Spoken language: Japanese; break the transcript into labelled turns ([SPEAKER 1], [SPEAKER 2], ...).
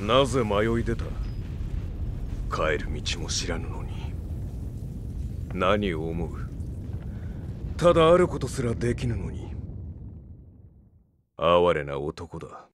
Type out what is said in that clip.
[SPEAKER 1] なぜ迷い出た？帰る道も知らぬのに。何を思う？ただあることすらできぬのに。哀れな男だ。